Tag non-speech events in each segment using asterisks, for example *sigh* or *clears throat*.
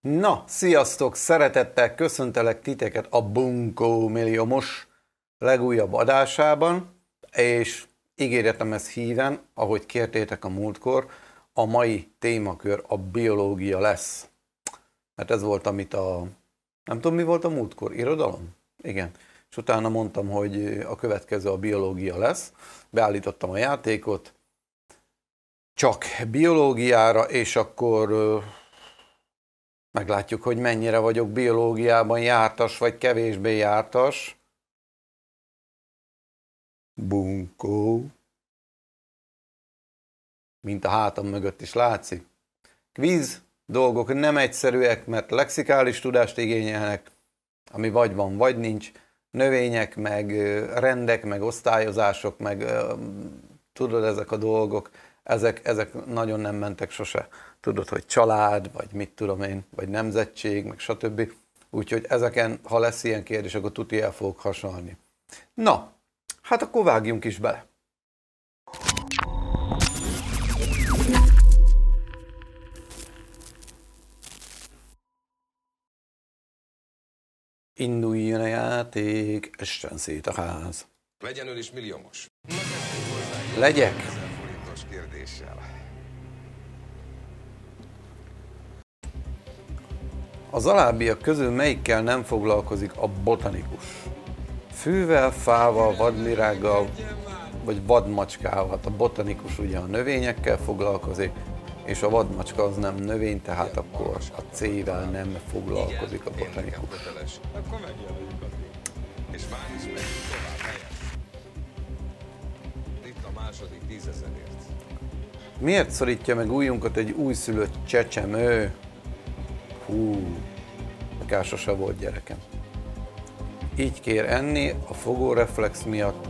Na, sziasztok! Szeretettel köszöntelek titeket a Bunkó Milliómos legújabb adásában, és ígéretem ez híven, ahogy kértétek a múltkor, a mai témakör a biológia lesz. Mert ez volt, amit a... Nem tudom, mi volt a múltkor? Irodalom? Igen. És utána mondtam, hogy a következő a biológia lesz. Beállítottam a játékot, csak biológiára, és akkor Meglátjuk, hogy mennyire vagyok biológiában jártas, vagy kevésbé jártas. Bunkó. Mint a hátam mögött is látszik. Kvíz dolgok nem egyszerűek, mert lexikális tudást igényelnek, ami vagy van, vagy nincs. Növények, meg rendek, meg osztályozások, meg tudod, ezek a dolgok, ezek, ezek nagyon nem mentek sose tudod, hogy család, vagy mit tudom én, vagy nemzetség, meg stb. Úgyhogy ezeken, ha lesz ilyen kérdés, akkor tuti el fogok hasonlni. Na, hát akkor vágjunk is bele. Induljon a játék, essen szét a ház. Legyen ő is milliómos. Legyek. Az alábbiak közül melyikkel nem foglalkozik a botanikus? Fűvel, fával, vadmirággal, vagy vadmacskával. Hát a botanikus ugye a növényekkel foglalkozik, és a vadmacska az nem növény, tehát akkor a C-vel nem foglalkozik a botanikus. Akkor megjelöljük második tízezerért. Miért szorítja meg újunkat egy újszülött csecsemő? Hú, akár sose volt gyerekem. Így kér enni, a fogóreflex miatt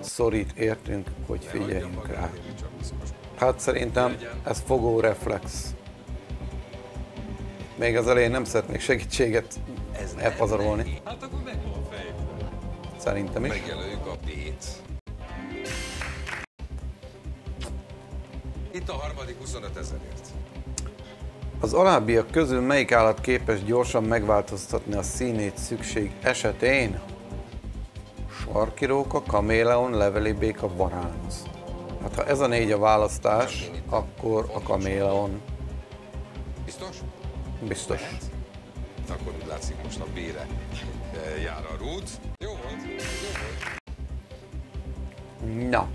szorít értünk, hogy figyeljünk rá. Hát szerintem ez fogóreflex. Még az elején nem szeretnék segítséget elpazarolni. Hát akkor meg. Szerintem is. Megjelöljük a B-t. Itt a harmadik 25 ezerért. Az alábbiak közül melyik állat képes gyorsan megváltoztatni a színét szükség esetén? Sarkiróka, kaméleon, levelibéka, varánus. Hát ha ez a négy a választás, akkor a kaméleon. Biztos? Biztos. Akkor úgy látszik most a B-re eh, jár a rút. Jó volt, jó volt. Na,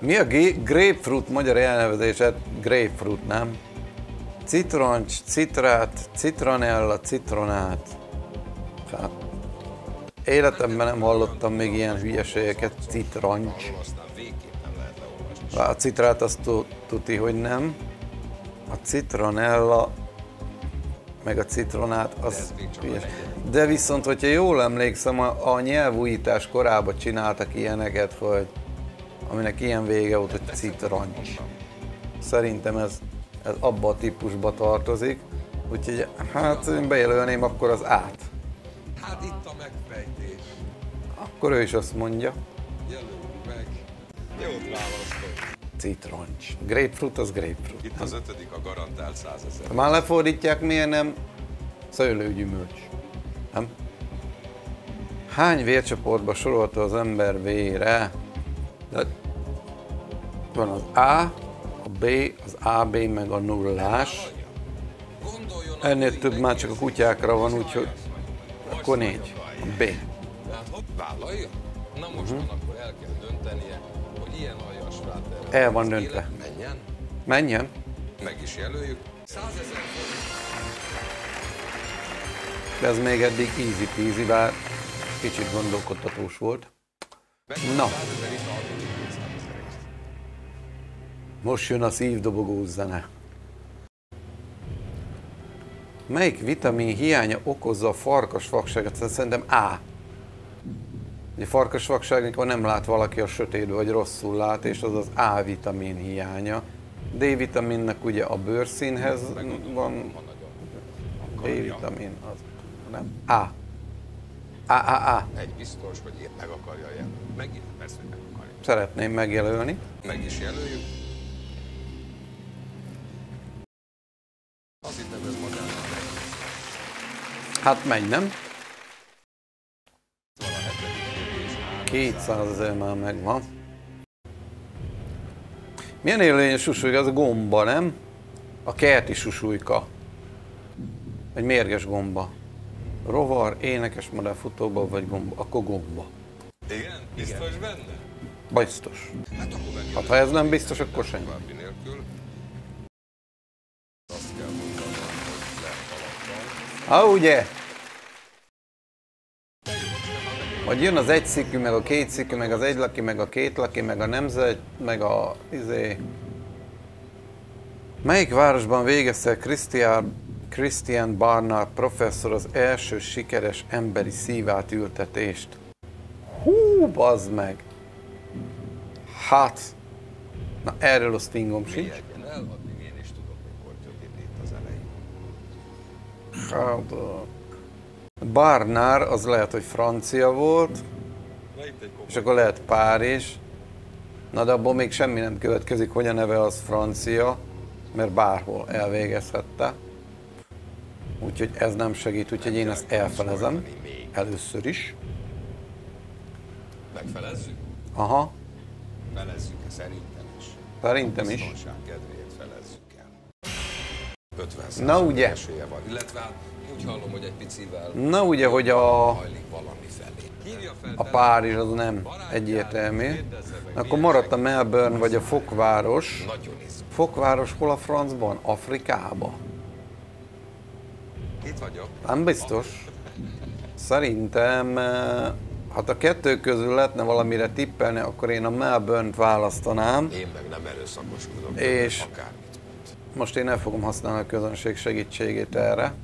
mi a grapefruit magyar elnevezése? Grapefruit, nem? Citroncs, citrát, citronella, citronát. Hát, életemben nem hallottam még ilyen hülyeségeket. Citroncs. A citrát azt tu- tuti, hogy nem. A citronella, meg a citronát, az hülyes. De viszont, hogyha jól emlékszem, a, a nyelvújítás korában csináltak ilyeneket, hogy aminek ilyen vége volt, hogy citroncs. Szerintem ez, ez abba a típusba tartozik. Úgyhogy hát én bejelölném akkor az át. Hát itt a megfejtés. Akkor ő is azt mondja, Jelöljük meg. Jót választok. citroncs. Grapefruit az grapefruit. Itt az ötödik a garantált 100 ezer. Ha már lefordítják, miért nem szőlőgyümölcs? Nem? Hány vércsoportba sorolta az ember vére? De van az A, a B, az AB, meg a nullás. Ennél több már csak a kutyákra van, úgyhogy akkor négy. A B. Vállalja? Na most akkor el kell döntenie, hogy ilyen aljas. El van döntve. Menjen, Menjen. meg is jelöljük. 100 ezer. De ez még eddig easy peasy, bár kicsit gondolkodtatós volt. Na. 100 ezer itt a hatodik 200 ezerért. Most jön a szívdobogó zene. Melyik vitamin hiánya okozza a farkasvakságot? Szerintem A. Ugye farkasvakság, amikor nem lát valaki a sötétbe, vagy rosszul lát, és az az A vitamin hiánya. D vitaminnek ugye a bőrszínhez van, Ha nagyon D akarja. vitamin az nem. A. Á, á, á. Egy biztos, hogy ilyet meg akarja jelölni. meg persze, hogy meg akarja. Szeretném megjelölni. Meg is jelöljük. Az itt nevez magának. Hát megy, nem? Szóval 200 ezer már megvan. Milyen élőlényes susúlyka? Az a gomba, nem? A kerti susúlyka. Egy mérges gomba. Rovar, énekes madár, futóba vagy gomba? Akkor gomba. Igen? Biztos benne? Biztos. Hát akkor Hát ha ez nem biztos, akkor alappal. Ha ugye? Hogy jön az egy szikű, meg a két szikű, meg az egy laki, meg a két laki, meg a nemzet, meg a izé... Melyik városban végezte Christian, Christian Barnard professzor az első sikeres emberi szívátültetést? Hú, bazd meg! Hát! Na erről a stingom sincs. Hát, Barnard az lehet, hogy francia volt, és akkor lehet Párizs. Na de abból még semmi nem következik, hogy a neve az francia, mert bárhol elvégezhette. Úgyhogy ez nem segít, úgyhogy én ezt elfelezem. Először is. Megfelezzük? Aha, Felezzük-e szerintem is? szerintem is. Biztonság kedvéért felezzük el. 50 Na, ugye? esélye van. Illetve hát úgy hallom, hogy egy picivel Na ugye, hogy a, a Párizs az nem egyértelmű. Akkor maradt a Melbourne vagy a Fokváros. Fokváros hol a francban? Afrikába? Itt vagyok. Nem biztos. Szerintem, eh, hát a kettő közül lehetne valamire tippelni, akkor én a Melbourne-t választanám. Én meg nem erőszakoskodok. És- Akármit mond. Most én el fogom használni a közönség segítségét erre.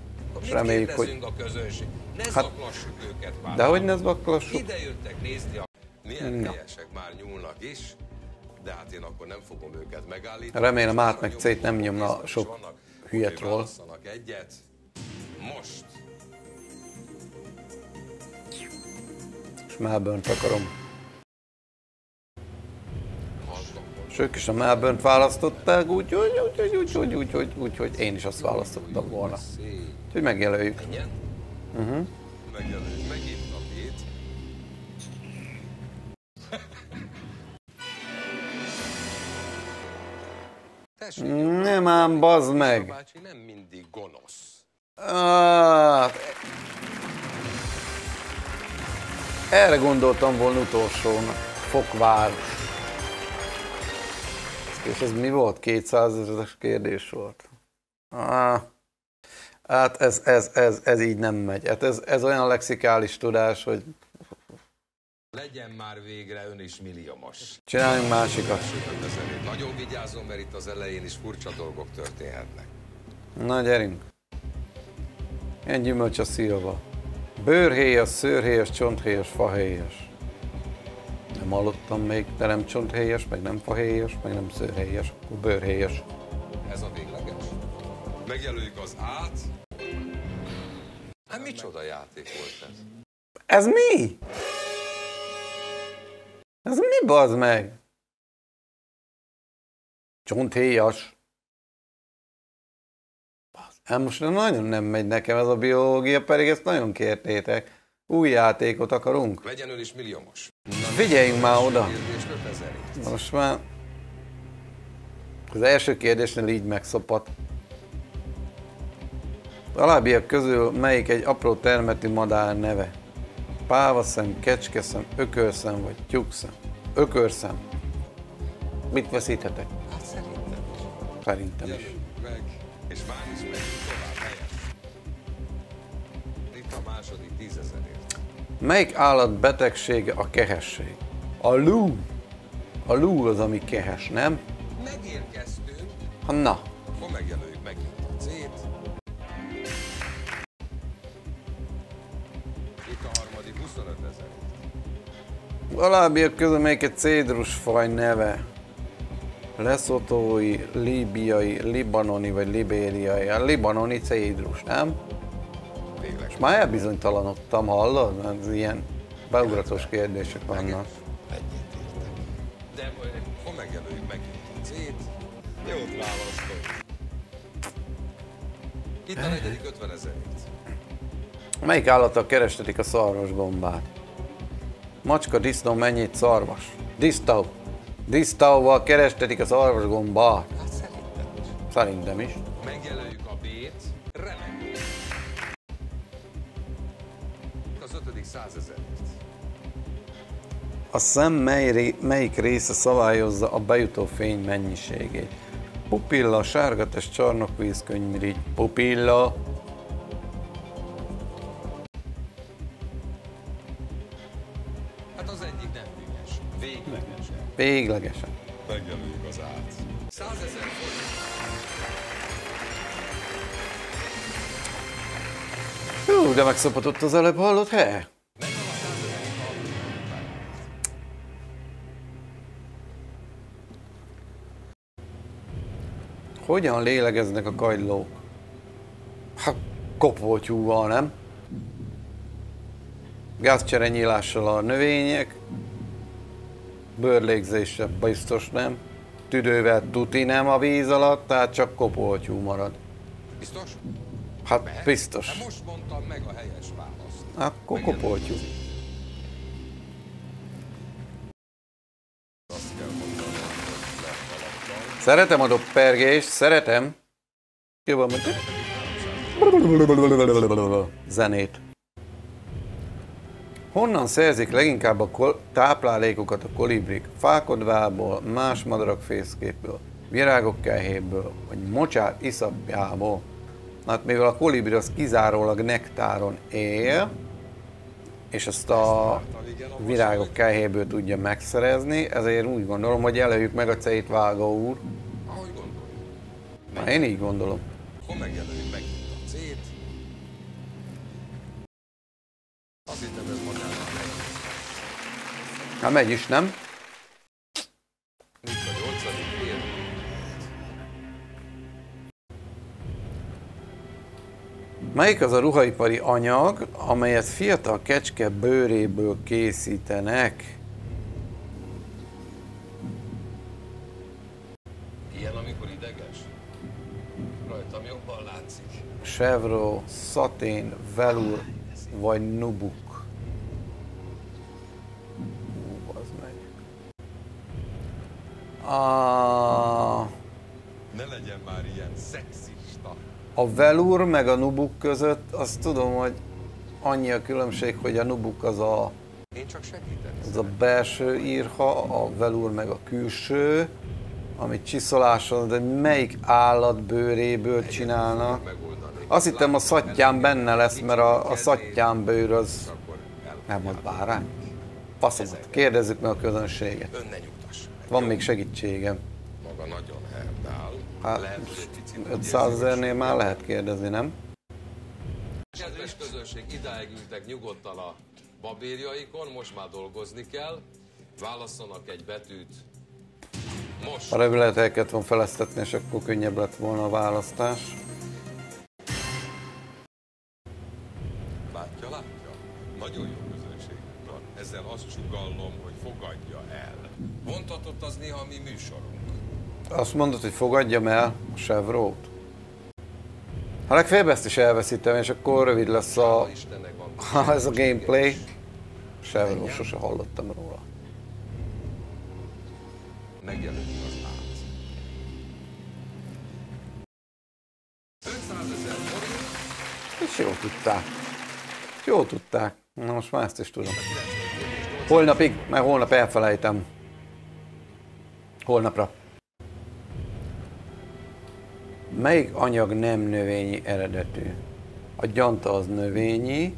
Mit reméljük, hogy... a közönség? Ne Hát- zaklassuk őket már. De hogy ne zaklassuk? Ide jöttek nézni a... Milyen helyesek már nyúlnak is, de hát én akkor nem fogom őket megállítani. Remélem, át meg C-t nem nyomna sok hülye troll. egyet. Most. És Melbourne-t akarom. És ők is a Melbourne-t választották, úgyhogy úgy, úgy, úgy, úgy, úgy, úgy, úgy, én is azt választottam volna. Úgyhogy megjelöljük. Uh-huh. Megjelöljük. Megint a. Tessék, Nem ám, bazd meg! nem mindig gonosz. Ah, erre gondoltam volna utolsónak. Fokváros. És ez mi volt? 200 ezeres kérdés volt. Ah, hát ez, ez, ez, ez így nem megy. Hát ez, ez olyan lexikális tudás, hogy Legyen már végre ön is milliómos. csináljunk másikat. Nagyon vigyázzon, mert itt az elején is furcsa dolgok történhetnek. Na, gyerünk. Ilyen gyümölcs a szilva. Bőrhéjas, szőrhéjas, csonthéjas, fahéjas. Nem hallottam még, de nem csonthéjas, meg nem fahéjas, meg nem szőrhéjas, akkor bőrhéjas. Ez a végleges. Megjelöljük az át. Hát micsoda játék volt ez? Ez mi? Ez mi bazd meg? Csonthéjas. Hát most nagyon nem megy nekem ez a biológia, pedig ezt nagyon kértétek. Új játékot akarunk. Legyen ön is milliómos. Figyeljünk már oda. Kérdés 5000 Most már az első kérdésnél így megszopat. Alábbiak közül melyik egy apró termetű madár neve? Pávaszem, kecskeszem, ökörszem vagy tyúkszem? Ökörszem. Mit veszíthetek? Hát szerintem is. Szerintem is. Melyik állat betegsége a kehesség? A lú. A lú az, ami kehes, nem? Megérkeztünk. Ha na, Akkor megjelöljük megint a C-t. Itt a harmadik 25 ezer. Alábbiak közül melyik egy cédrusfaj neve? Leszotói, líbiai, libanoni vagy libériai. A libanoni cédrus, nem? És már elbizonytalanodtam, hallod? Mert ilyen beugratos kérdések vannak. Egyet értek. De akkor megjelöljük megint a C-t. Jót választok. Itt a negyedik 50 ezerért. Melyik állattal kerestetik a szarvasgombát? Macska, disznó, mennyit szarvas? Disznó. Disznóval kerestetik a szarvasgombát. Hát szerintem is. Szerintem is. Megjelöljük A szem mely, melyik része szabályozza a bejutó fény mennyiségét? Pupilla, sárgates csarnokvíz, könyvrigy. Pupilla. Hát az egyik nem ügyes. Véglegesen. Véglegesen. Megjelöljük az át. Százezer forint. Hú, de megszopatott az előbb hallott, he? Hogyan lélegeznek a kagylók? Hát kopoltyúval, nem? Gázcserenyílással a növények, bőrlégzéssel biztos nem, tüdővel tuti nem a víz alatt, tehát csak kopoltyú marad. Biztos? Hát biztos. Hát most mondtam meg a helyes választ. Akkor kopoltyú. Szeretem a doppergést, szeretem. Jobban mondja. Zenét. Honnan szerzik leginkább a kol- táplálékokat a kolibrik? Fákodvából, más madarak fészkéből, virágok kehéből, vagy mocsár iszapjából? Hát mivel a kolibri az kizárólag nektáron él, és ezt a virágok kehéből tudja megszerezni, ezért úgy gondolom, hogy előjük meg a ceit vágó úr. Ahogy gondoljuk. Na, én így gondolom. Akkor megjelöljük megint a C-t. Azt hittem ez magának nehéz. Hát megy is, nem? Melyik az a ruhaipari anyag, amelyet fiatal kecske bőréből készítenek? Ilyen, amikor ideges. Rajtam jobban látszik. Chevro, szatén, velur vagy nubuk? Ú, bazd meg. A, Ne legyen már ilyen szexista. A velur meg a nubuk között azt tudom, hogy annyi a különbség, hogy a nubuk az a Én csak segíteni Ez a belső írha, a velur meg a külső, amit csiszoláson, de melyik állat bőréből csinálnak. Azt hittem a szattyán benne lesz, mert a, a szattyán bőr az nem az bárány. Faszomat, kérdezzük meg a közönséget. Van még segítségem. Maga nagyon herdál. Hát Lehet, hogy egy picit 500 ezernél már lehet kérdezni, nem? Kedves közönség, idáig ültek nyugodtan a babérjaikon, most már dolgozni kell. Válasszanak egy betűt. Most. A rövidleteket van feleztetni, és akkor könnyebb lett volna a választás. Azt mondod, hogy fogadjam el a Chevrolet? Ha legfeljebb ezt is elveszítem, és akkor rövid lesz a, van. Ha ez a gameplay, Chevrolet sose hallottam róla. Megjelöljük az át. 500 ezer És jól tudták. Jól tudták. Na most már ezt is tudom. Holnapig, mert holnap elfelejtem. Holnapra. Melyik anyag nem növényi eredetű? A gyanta az növényi,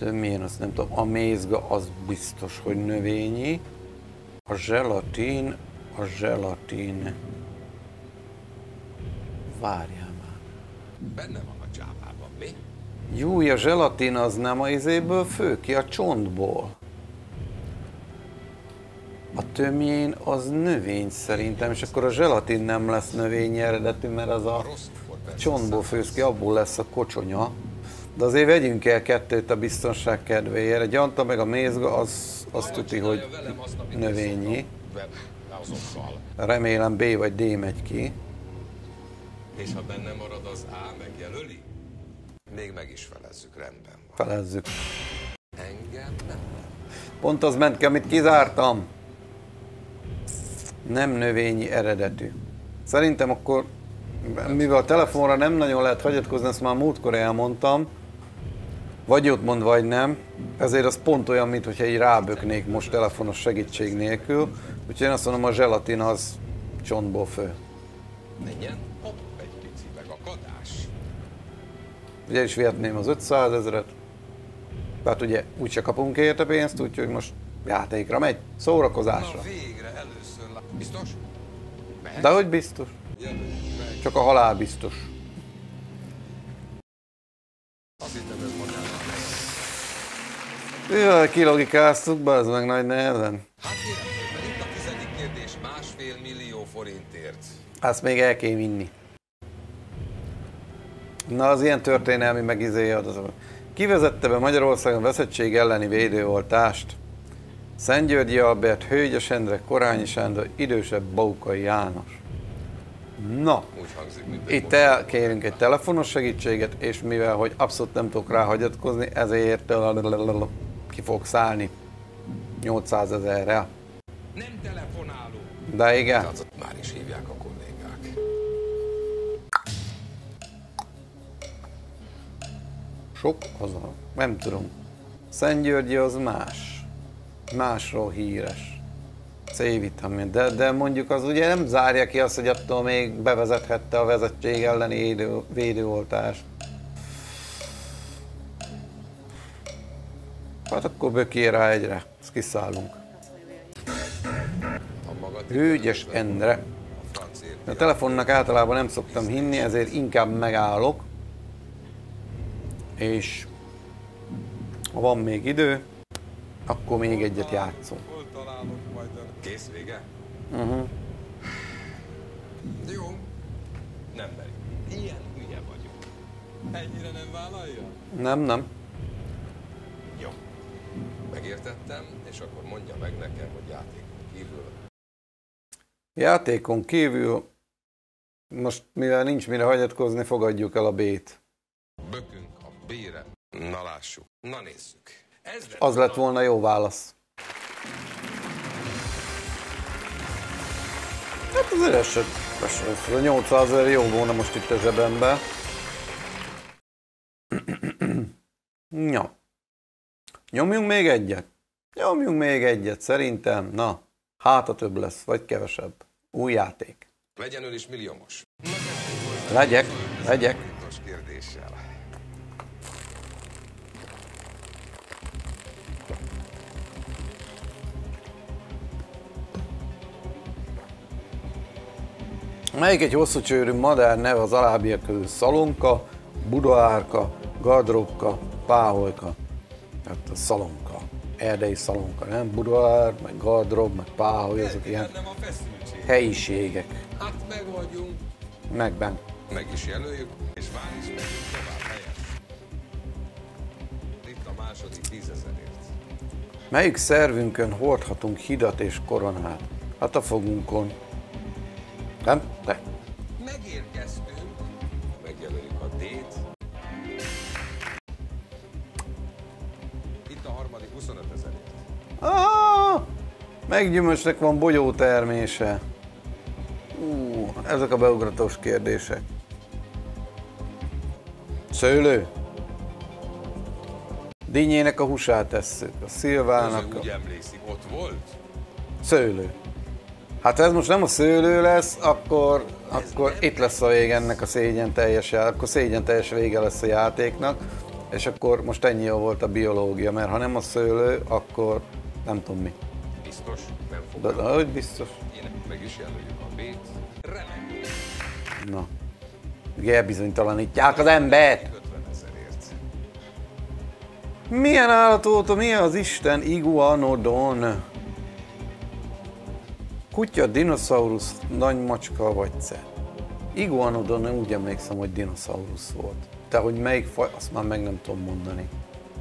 milyen azt nem tudom, a mézga az biztos, hogy növényi, a zselatin, a zselatin. Várjál már. benne van a csápában, mi? Jó, a zselatin az nem a izéből fő ki, a csontból. A tömjén az növény szerintem, és akkor a zselatin nem lesz növényi eredetű, mert az a csontból főz ki, abból lesz a kocsonya. De azért vegyünk el kettőt a biztonság kedvéért. A gyanta meg a mézga, az, Majd tudni, hogy növényi. Remélem B vagy D megy ki. És ha benne marad az A, megjelöli? Még meg is felezzük, rendben van. Felezzük. Engem nem. Pont az ment ki, amit kizártam. Nem növényi eredetű. Szerintem akkor, mivel a telefonra nem nagyon lehet hagyatkozni, ezt már múltkor elmondtam, vagy ott mond, vagy nem, ezért az pont olyan, mintha így ráböknék most telefonos segítség nélkül, úgyhogy én azt mondom, a zselatin az csontból fő. Hopp, egy pici megakadás. Ugye is vihetném az 500 ezeret, tehát ugye úgyse kapunk érte pénzt, úgyhogy most játékra megy, szórakozásra. Na végre először. Biztos? Mehet? De hogy biztos? Meg. Csak a halál biztos. Azt hittem ez magának. Jaj, kilogikáztuk, be, ez meg nagy nehezen. Hát kérem szépen, itt a tizedik kérdés másfél millió forintért. Azt még el kell vinni. Na, az ilyen történelmi megizéje az az. Kivezette be Magyarországon veszettség elleni védőoltást? Szentgyörgyi Albert, Hölgyes Endre, Korányi Sándor, idősebb Baukai János. Na, Úgy hangzik, mint egy itt elkérünk egy telefonos segítséget, és mivel, hogy abszolút nem tudok rá hagyatkozni, ezért ki fog szállni 800 ezerrel. Nem telefonáló. De igen. Már is hívják a kollégák. Sok az a... Nem tudom. Szentgyörgyi az más. Másról híres. C-vitamin. De, de mondjuk az ugye nem zárja ki azt, hogy attól még bevezethette a vezettség elleni védő, védőoltást. Hát akkor bökél rá egyre. Ezt kiszállunk. Hőgyes Endre. A telefonnak általában nem szoktam hinni, ezért inkább megállok. És ha van még idő, akkor még egyet játszunk. Hol találok majd a... Kész vége? Uh-huh. Jó. Nem meri. Ilyen hülye vagyok. Ennyire nem vállalja? Nem, nem. Jó. Megértettem, és akkor mondja meg nekem, hogy játékon kívül Játékon kívül, most mivel nincs mire hagyatkozni, fogadjuk el a B-t. bökünk a B-re. Na lássuk. Na nézzük. Ez lett Az lett volna jó válasz. Hát se, ez a 800 ezer jó volna most itt a zsebembe. *clears throat* Ja. Nyomjunk még egyet? Nyomjunk még egyet, szerintem. Na, hát a több lesz, vagy kevesebb. Új játék. Legyen ön is milliómos. Legyek, legyek. Kérdéssel. Melyik egy hosszú csőrű madár neve az alábbiak közül? Szalonka, budaárka, gardróbka, páholyka. Hát a szalonka. Erdei szalonka, nem? Budaár, meg gardrób, meg páholy, azok ilyen helyiségek. Hát meg vagyunk. Megben. Meg is jelöljük, és vár is megyünk tovább helyes. Itt a második tízezerért. Melyik szervünkön hordhatunk hidat és koronát? Hát a fogunkon. Nem? De. Megérkeztünk. Megjelöljük a D-t. Itt a harmadik 25 ezerért. Ah, meggyümölcsnek van bogyó termése. Ú, ezek a beugratós kérdések. Szőlő. Dinnyének a húsát tesszük, a szilvának a úgy emlékszik, ott volt? szőlő. Hát ha ez most nem a szőlő lesz, akkor, akkor itt lesz a vég ennek a szégyen teljes, akkor szégyen teljes vége lesz a játéknak, és akkor most ennyi jó volt a biológia, mert ha nem a szőlő, akkor nem tudom mi. Biztos, nem fog. De, de hogy biztos? Én meg is jelöljük a B-t. Remek. Na. Elbizonytalanítják az embert. 50 ezerért. Milyen állatóta, mi az Isten iguanodon? Kutya, dinoszaurusz, nagy macska vagy ce? Iguanodon úgy emlékszem, hogy dinoszaurusz volt. De hogy melyik faj, azt már meg nem tudom mondani.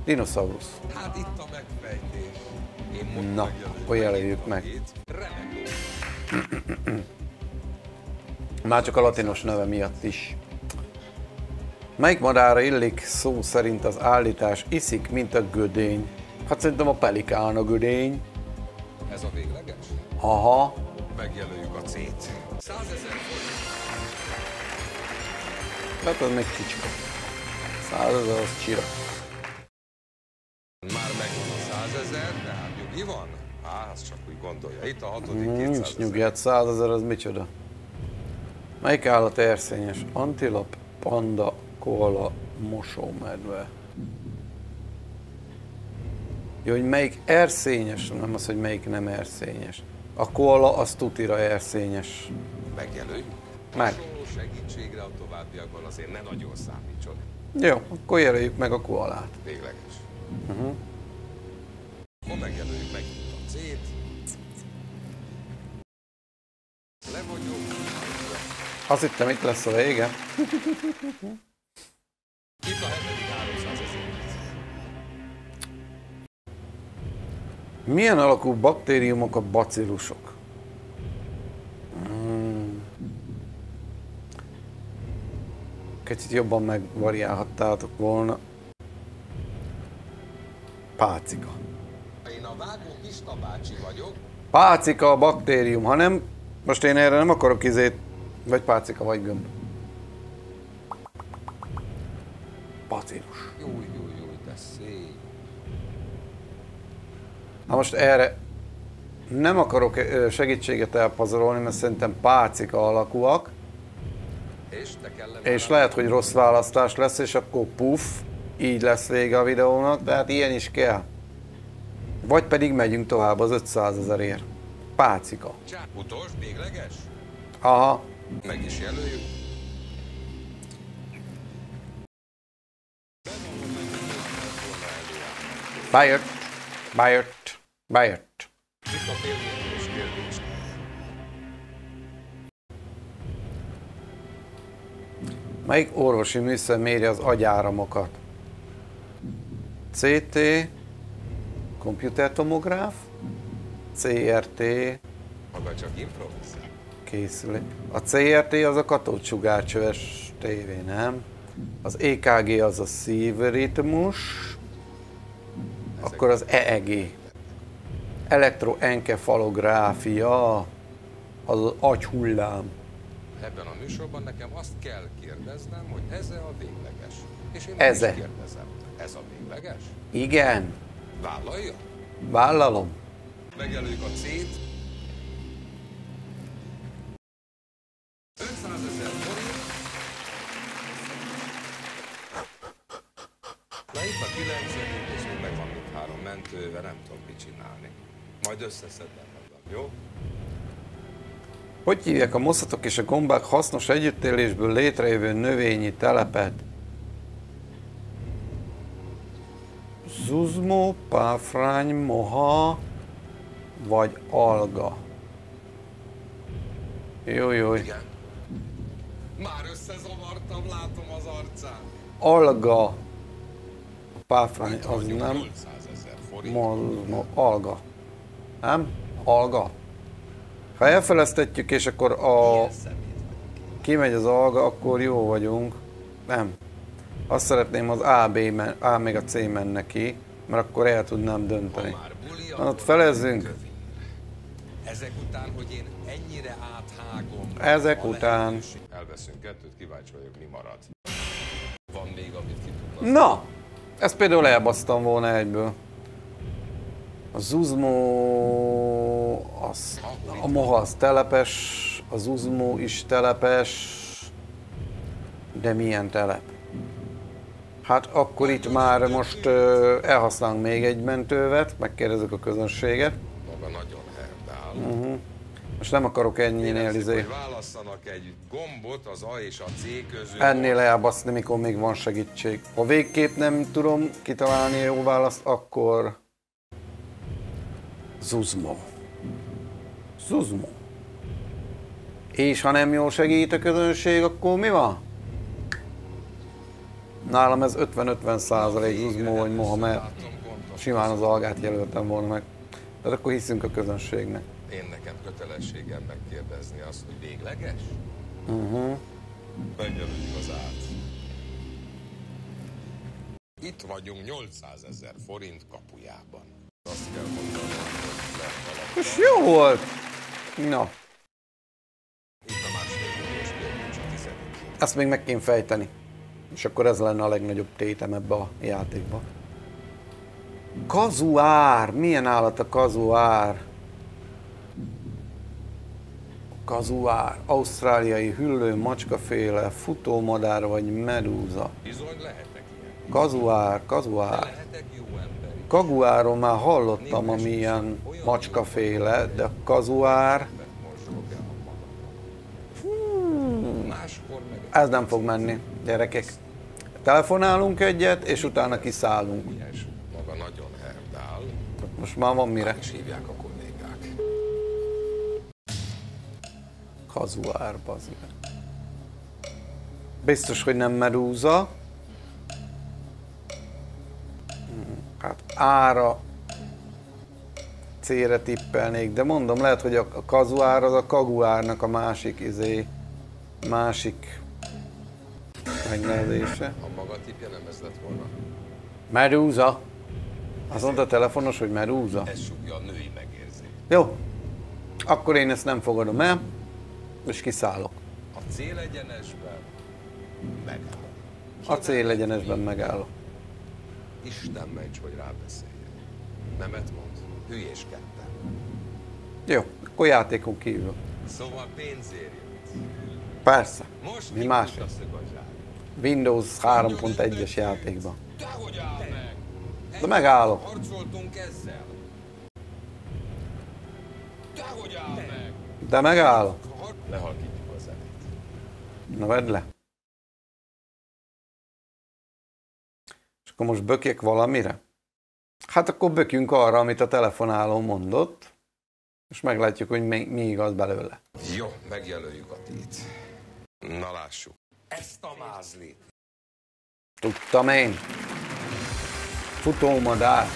Dinoszaurusz. Hát itt a megfejtés. Én most Na, akkor jelöljük meg. Már csak a latinos neve miatt is. Melyik madára illik szó szerint az állítás iszik, mint a gödény? Hát szerintem a pelikán a gödény. Ez a végleges? Aha. Megjelöljük a C-t. 100 ezer forint. Hát az még kicska. Százezer az csira. Már megvan a 100 ezer, de hát nyugi van? Á, azt csak úgy gondolja. Itt a hatodik 200 Nincs ezer. nyugi, hát százezer az micsoda? Melyik állat erszényes? Antilop, panda, koala, mosómedve. Jó, hogy melyik erszényes, nem az, hogy melyik nem erszényes. A koala az tutira erszényes. Megjelöljük? Meg. Segítségre a továbbiakban azért ne nagyon számítson. Jó, akkor jelöljük meg a koalát. Végleges. Uh-huh. Akkor megjelöljük meg a C-t. Le vagyok. Azt hittem, itt lesz a vége. *laughs* Milyen alakú baktériumok a bacillusok? Hmm. Kicsit jobban megvariálhattátok volna. Pácika. Én a vágó Pista bácsi vagyok. Pácika a baktérium, ha nem, most én erre nem akarok izét, vagy pácika, vagy gömb. Bacillus. Jó, jó, jó, de szép. Na most erre nem akarok segítséget elpazarolni, mert szerintem pácika alakúak, És és lehet, hogy rossz választás lesz, és akkor puff, így lesz vége a videónak, tehát ilyen is kell. Vagy pedig megyünk tovább az 500 ezerért. Pácika. Utolsó, végleges? Aha, Meg is jelöljük. bejött, bejött, bejött. Melyik orvosi műszer méri az agyáramokat? CT, komputertomográf, CRT, készülék. A CRT az a katócsugárcsöves tévé, nem? Az EKG az a szívritmus, akkor az EEG. Elektroenkefalográfia, az agyhullám. Ebben a műsorban nekem azt kell kérdeznem, hogy ez a végleges. És én Eze. kérdezem. Ez a végleges? Igen, Vállalja? vállalom. Megjelöljük a C-t. 500 ezer forint. Na itt a 90 és még megvan még három mentővel, nem tudom mit csinálni. Majd összeszedem magam, jó? Hogy hívják a moszatok és a gombák hasznos együttélésből létrejövő növényi telepet? Zuzmó, páfrány, moha vagy alga? Jó, jó. Igen. Már összezavartam, látom az arcán. Alga. A páfrány az nem. 800 ezer forint. Mozmo, alga. Nem? Alga. Ha elfeleztetjük, és akkor a kimegy az alga, akkor jó vagyunk. Nem. Azt szeretném, az A, B, men, A még a C menne ki, mert akkor el tudnám dönteni. Na, ott felezzünk. Ezek után, hogy én ennyire áthágom. Ezek után. Elveszünk kettőt, kíváncsi vagyok, mi marad. Van még, amit ki tudnak. Na! Ezt például elbasztam volna egyből. A Zuzmó... Az, a moha az telepes, a Zuzmó is telepes, de milyen telep? Hát akkor itt már most ö, elhasználunk még egy mentővet, megkérdezzük a közönséget. Maga nagyon herdál. Most nem akarok ennyinél izé, válasszanak egy gombot az A és a C közül. ennél elbaszni, mikor még van segítség. Ha végképp nem tudom kitalálni jó választ, akkor Zuzmo. Zuzmo. És ha nem jól segít a közönség, akkor mi van? Nálam ez 50-50 százalék Zuzmo vagy Mohamed. Simán az algát jelöltem volna meg. Tehát akkor hiszünk a közönségnek. Én nekem kötelességem megkérdezni azt, hogy végleges? Uh-huh. Megjelöljük az át. Itt vagyunk 800 ezer forint kapujában. Azt kell mondanom, hogy lett És jó volt. Na, Itt a másfél milliós kérdés a tizedik. ezt még meg kéne fejteni. És akkor ez lenne a legnagyobb tétem ebbe a játékba. Kazuár! Milyen állat a kazuár? Kazuár, ausztráliai hüllő, macskaféle, futómadár vagy medúza. Bizony lehetek ilyen. Kazuár, kazuár. Lehetek jó ember. Kaguáról már hallottam, ami ilyen macskaféle, de kazuár, meg ez nem fog menni, gyerekek. Telefonálunk egyet, és utána kiszállunk. Maga nagyon herdál. Most már van mire. És hívják a kollégák. Kazuár, bazd. Biztos, hogy nem medúza. Hát ára C-re tippelnék, de mondom, lehet, hogy a kazuár az a kaguárnak a másik izé, másik megnevezése. A maga tipje nem ez lett volna. Medúza. Azt mondta a telefonos, hogy medúza. Ez sugja a női megérzést. Jó, akkor én ezt nem fogadom el, és kiszállok. A célegyenesben megáll. A célegyenesben megállok. Isten ments, hogy rábeszéljen. Nemet mond. Hülyéskedtem. Jó, akkor játékon kívül. Szóval pénzért jött. Persze, Most mi más? Windows 3.1-es játékban. Dehogy áll meg! De megállok. Harcoltunk ezzel. Dehogy áll meg! De megállok. Lehalkítjuk a zenét. Na vedd le. Akkor most bökjek valamire? Hát akkor bökjünk arra, amit a telefonáló mondott, és meglátjuk, hogy mi, mi igaz belőle. Jó, megjelöljük a tét. Na lássuk. Ezt a mázlit. Tudtam én. Futómadár.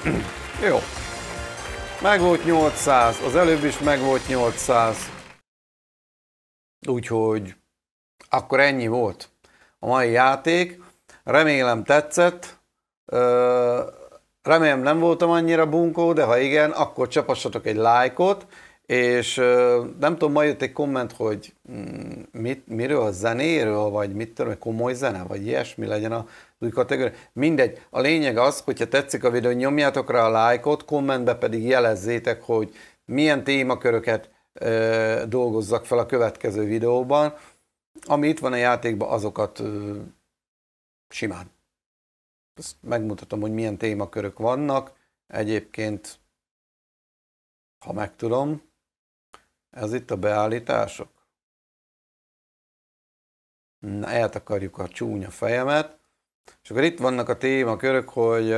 *clears throat* Jó. Meg volt 800, az előbb is meg volt 800. Úgyhogy akkor ennyi volt a mai játék. Remélem tetszett. Remélem nem voltam annyira bunkó, de ha igen, akkor csapassatok egy lájkot, és nem tudom, majd jött egy komment, hogy mm, mit, miről, a zenéről, vagy mit tudom, komoly zene, vagy ilyesmi legyen a új kategória. Mindegy, a lényeg az, hogyha tetszik a videó, nyomjátok rá a lájkot, kommentbe pedig jelezzétek, hogy milyen témaköröket ö, dolgozzak fel a következő videóban. Ami itt van a játékban, azokat ö, simán azt megmutatom, hogy milyen témakörök vannak. Egyébként, ha megtudom, ez itt a beállítások. Na, eltakarjuk a csúnya fejemet. És akkor itt vannak a témakörök, hogy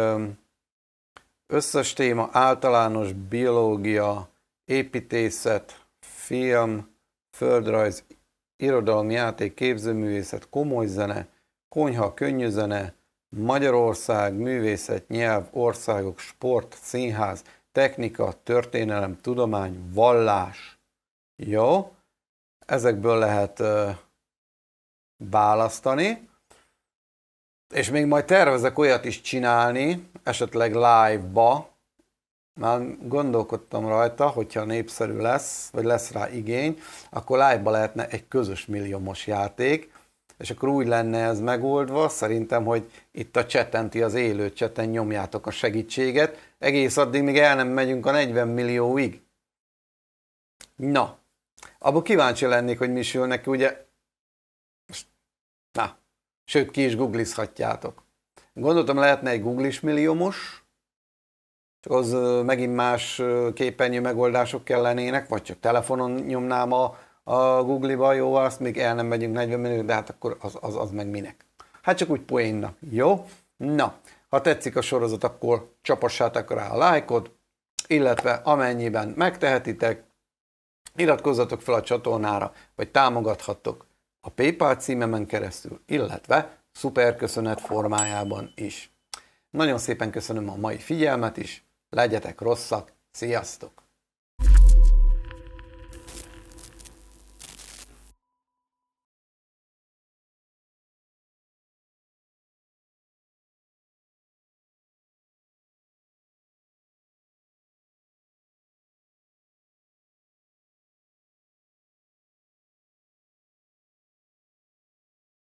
összes téma általános biológia, építészet, film, földrajz, irodalom, játék, képzőművészet, komoly zene, konyha, könnyű zene, Magyarország, művészet, nyelv, országok, sport, színház, technika, történelem, tudomány, vallás. Jó? Ezekből lehet ö, választani. És még majd tervezek olyat is csinálni, esetleg live-ba. Már gondolkodtam rajta, hogyha népszerű lesz, vagy lesz rá igény, akkor live-ba lehetne egy közös milliómos játék, és akkor úgy lenne ez megoldva, szerintem, hogy itt a cseten, ti az élő cseten nyomjátok a segítséget, egész addig, míg el nem megyünk a 40 millióig. Na, abból kíváncsi lennék, hogy mi sül neki, ugye, na, sőt, ki is googlizhatjátok. Gondoltam, lehetne egy googlis milliómos, csak az megint más képernyő megoldások kellenének, vagy csak telefonon nyomnám a, a Google-ba, jó, azt még el nem megyünk 40 millió, de hát akkor az, az, az meg minek. Hát csak úgy poénnak, jó? Na, ha tetszik a sorozat, akkor csapassátok rá a lájkot, illetve amennyiben megtehetitek, iratkozzatok fel a csatornára, vagy támogathattok a PayPal címemen keresztül, illetve szuperköszönet formájában is. Nagyon szépen köszönöm a mai figyelmet is, legyetek rosszak, sziasztok!